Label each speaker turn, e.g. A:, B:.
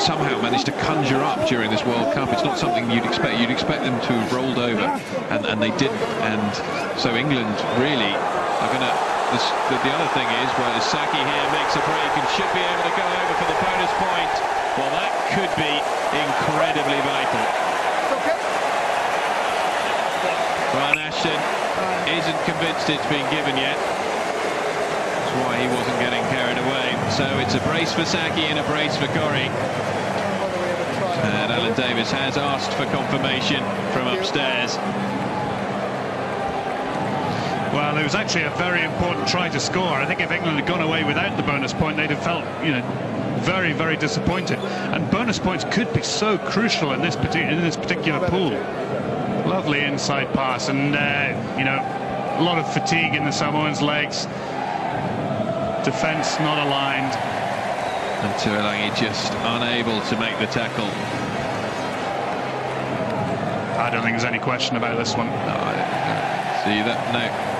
A: somehow managed to conjure up during this World Cup. It's not something you'd expect. You'd expect them to have rolled over, and, and they didn't. And so England really are going to... The, the other thing is, well, Sackey here makes a break and should be able to go over for the bonus point. Well, that could be incredibly vital. Brian Ashton isn't convinced it's been given yet. That's why he wasn't getting. So it's a brace for Sackey and a brace for Corry. And Alan Davis has asked for confirmation from upstairs.
B: Well, it was actually a very important try to score. I think if England had gone away without the bonus point, they'd have felt, you know, very, very disappointed. And bonus points could be so crucial in this, in this particular pool. Lovely inside pass, and uh, you know, a lot of fatigue in the Samoans' legs. Defence not aligned.
A: And Tuilagi just unable to make the tackle.
B: I don't think there's any question about this one.
A: No, I don't see that. No.